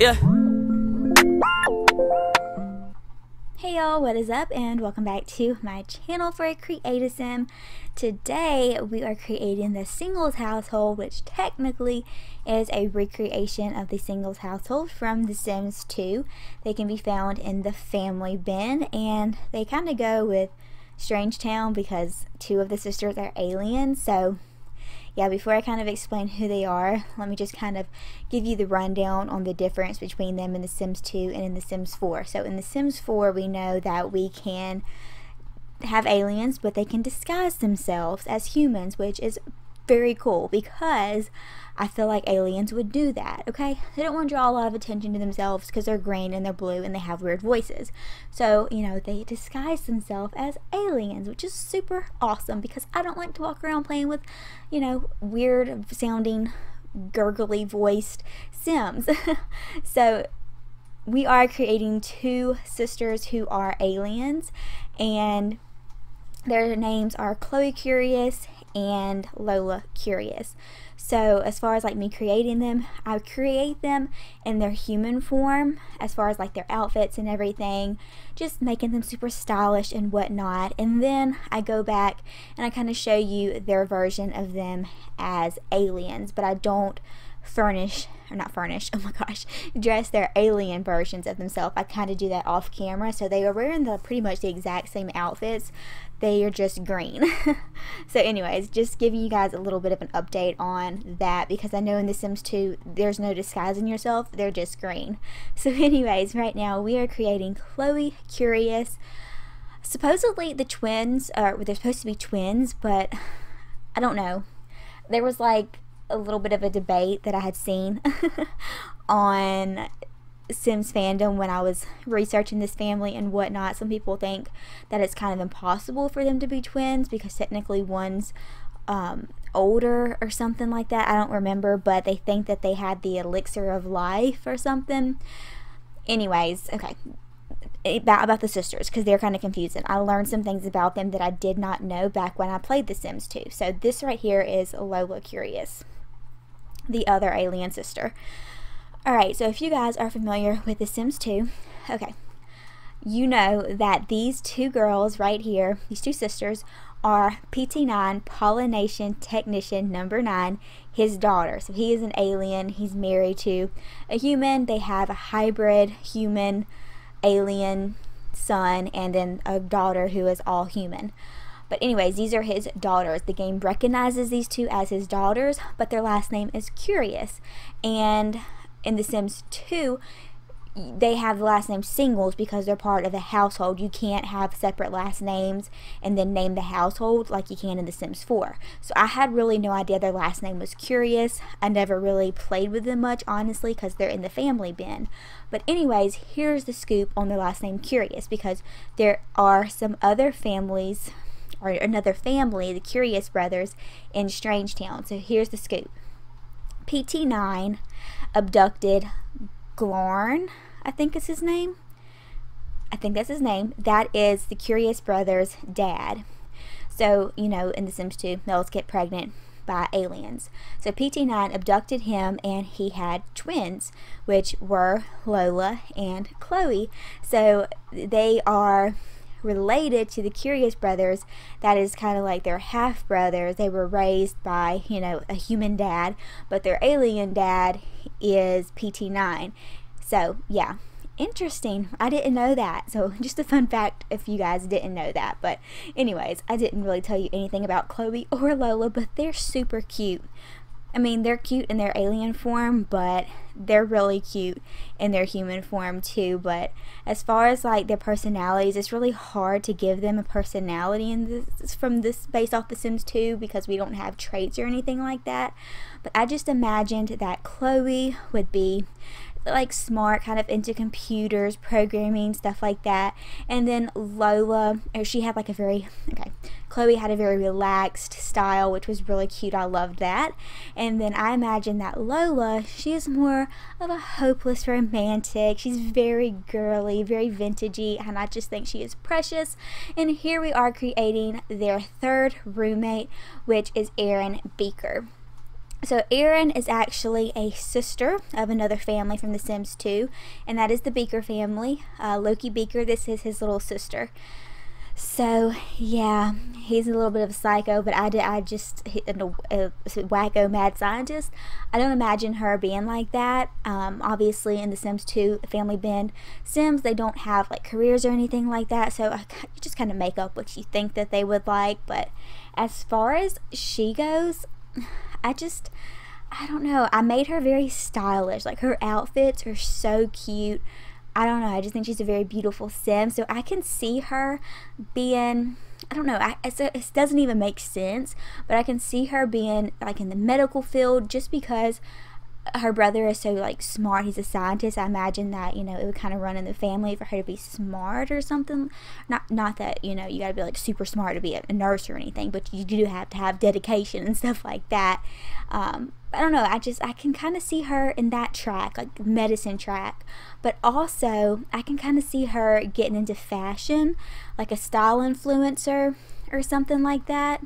Yeah. Hey y'all, what is up and welcome back to my channel for a Create a Sim. Today we are creating the singles household which technically is a recreation of the singles household from The Sims 2. They can be found in the family bin and they kind of go with Strangetown because two of the sisters are aliens so yeah, before I kind of explain who they are, let me just kind of give you the rundown on the difference between them in The Sims 2 and in The Sims 4. So in The Sims 4, we know that we can have aliens, but they can disguise themselves as humans, which is very cool because I feel like aliens would do that, okay? They don't want to draw a lot of attention to themselves because they're green and they're blue and they have weird voices. So, you know, they disguise themselves as aliens, which is super awesome because I don't like to walk around playing with, you know, weird sounding, gurgly voiced Sims. so, we are creating two sisters who are aliens and their names are Chloe Curious and Lola Curious. So as far as like me creating them, I create them in their human form as far as like their outfits and everything, just making them super stylish and whatnot. And then I go back and I kind of show you their version of them as aliens, but I don't furnish or not furnish oh my gosh dress their alien versions of themselves. I kind of do that off camera. So they are wearing the pretty much the exact same outfits. They are just green. So anyways just giving you guys a little bit of an update on that because i know in the sims 2 there's no disguising yourself. They're just green. So anyways right now we are creating chloe curious. Supposedly the twins are they're supposed to be twins but i don't know. There was like a little bit of a debate that I had seen on Sims fandom when I was researching this family and whatnot. Some people think that it's kind of impossible for them to be twins because technically one's um, older or something like that. I don't remember, but they think that they had the elixir of life or something. Anyways, okay. About, about the sisters because they're kind of confusing. I learned some things about them that I did not know back when I played The Sims 2. So this right here is Lola Curious the other alien sister. Alright, so if you guys are familiar with The Sims 2, okay, you know that these two girls right here, these two sisters, are PT9 Pollination Technician number 9, his daughter. So he is an alien. He's married to a human. They have a hybrid human alien son and then a daughter who is all human. But anyways, these are his daughters. The game recognizes these two as his daughters, but their last name is Curious. And in The Sims 2, they have the last name singles because they're part of the household. You can't have separate last names and then name the household like you can in The Sims 4. So I had really no idea their last name was Curious. I never really played with them much, honestly, because they're in the family bin. But anyways, here's the scoop on their last name Curious because there are some other families or another family, the Curious Brothers, in Strangetown. So here's the scoop. PT9 abducted Glorn, I think is his name. I think that's his name. That is the Curious Brothers' dad. So, you know, in The Sims 2, males get pregnant by aliens. So PT9 abducted him and he had twins, which were Lola and Chloe. So they are related to the Curious brothers that is kind of like their half brothers. They were raised by, you know, a human dad, but their alien dad is PT9. So, yeah, interesting. I didn't know that. So, just a fun fact if you guys didn't know that. But, anyways, I didn't really tell you anything about Chloe or Lola, but they're super cute. I mean, they're cute in their alien form, but they're really cute in their human form too. But as far as like their personalities, it's really hard to give them a personality in this from this based off The Sims 2 because we don't have traits or anything like that. But I just imagined that Chloe would be like smart, kind of into computers, programming, stuff like that. And then Lola, or she had like a very, okay, Chloe had a very relaxed style, which was really cute. I loved that. And then I imagine that Lola, she is more of a hopeless romantic. She's very girly, very vintagey, and I just think she is precious. And here we are creating their third roommate, which is Erin Beaker. So Erin is actually a sister of another family from The Sims 2, and that is the Beaker family. Uh, Loki Beaker, this is his little sister. So yeah, he's a little bit of a psycho, but I did I just a, a, wacko mad scientist. I don't imagine her being like that. Um, obviously, in The Sims 2, Family Bin Sims, they don't have like careers or anything like that, so I, you just kind of make up what you think that they would like. But as far as she goes, I just I don't know. I made her very stylish. Like her outfits are so cute. I don't know. I just think she's a very beautiful sim. So I can see her being, I don't know, it doesn't even make sense, but I can see her being like in the medical field just because her brother is so like smart he's a scientist i imagine that you know it would kind of run in the family for her to be smart or something not not that you know you got to be like super smart to be a nurse or anything but you do have to have dedication and stuff like that um, I don't know, I just, I can kind of see her in that track, like medicine track. But also, I can kind of see her getting into fashion, like a style influencer or something like that.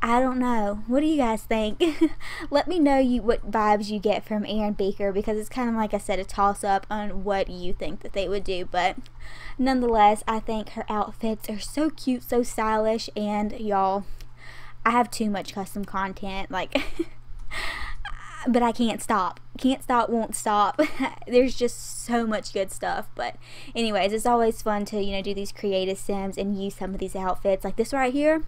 I don't know. What do you guys think? Let me know you what vibes you get from Erin Beaker because it's kind of like I said a toss up on what you think that they would do, but nonetheless, I think her outfits are so cute, so stylish, and y'all, I have too much custom content like but I can't stop. Can't stop, won't stop. There's just so much good stuff. But anyways, it's always fun to, you know, do these creative sims and use some of these outfits. Like this right here,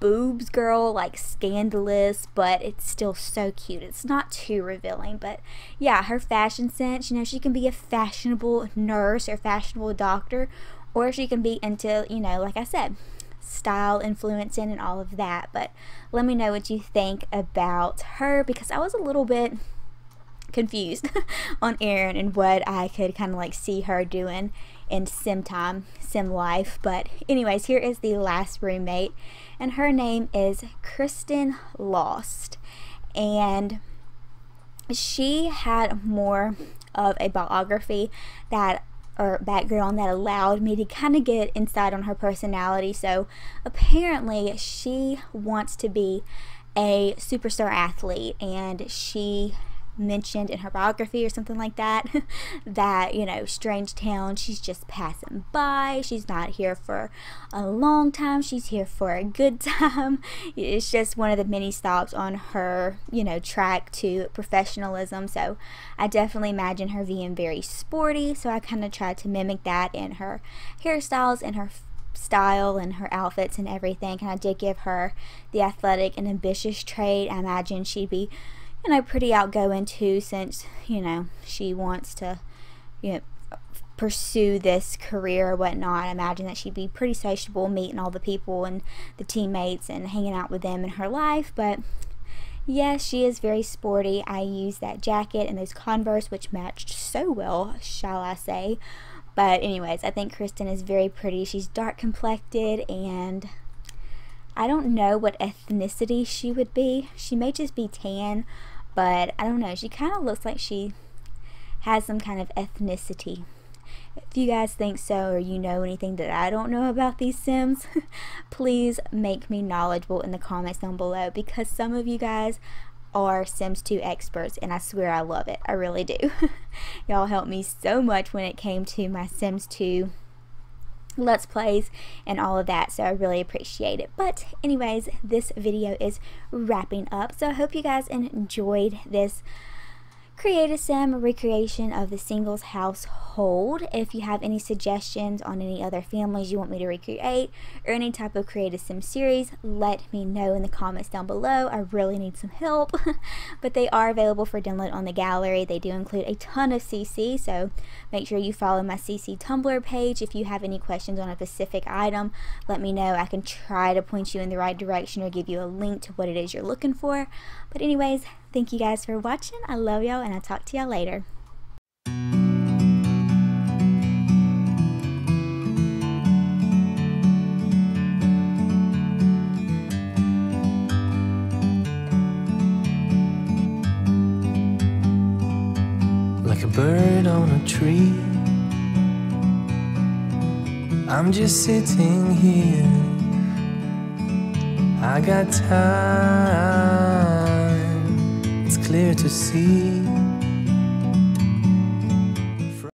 boobs girl, like scandalous, but it's still so cute. It's not too revealing, but yeah, her fashion sense, you know, she can be a fashionable nurse or fashionable doctor, or she can be into, you know, like I said, style influencing and all of that. But let me know what you think about her because I was a little bit confused on Erin and what I could kind of like see her doing in sim time, sim life. But anyways, here is the last roommate and her name is Kristen Loste. And she had more of a biography that or background that allowed me to kind of get insight on her personality. So apparently, she wants to be a superstar athlete and she mentioned in her biography or something like that that you know Strangetown she's just passing by. She's not here for a long time. She's here for a good time. It's just one of the many stops on her you know track to professionalism. So i definitely imagine her being very sporty. So i kind of tried to mimic that in her hairstyles and her style and her outfits and everything. And i did give her the athletic and ambitious trait i imagine she'd be you know, pretty outgoing too, since, you know, she wants to, you know, pursue this career or whatnot. I imagine that she'd be pretty sociable, meeting all the people and the teammates and hanging out with them in her life. But yes, she is very sporty. I used that jacket and those Converse, which matched so well, shall I say. But, anyways, I think Kristen is very pretty. She's dark complected and I don't know what ethnicity she would be. She may just be tan, but I don't know. She kind of looks like she has some kind of ethnicity. If you guys think so or you know anything that I don't know about these Sims, please make me knowledgeable in the comments down below because some of you guys are Sims 2 experts and I swear I love it. I really do. Y'all helped me so much when it came to my Sims 2 let's plays and all of that so I really appreciate it. But anyways this video is wrapping up so I hope you guys enjoyed this create a sim recreation of the singles household. If you have any suggestions on any other families you want me to recreate or any type of create a sim series, let me know in the comments down below. I really need some help. but they are available for download on the gallery. They do include a ton of CC, so make sure you follow my CC Tumblr page. If you have any questions on a specific item, let me know. I can try to point you in the right direction or give you a link to what it is you're looking for. But anyways, Thank you guys for watching. I love y'all and I'll talk to y'all later. Like a bird on a tree I'm just sitting here I got time clear to see.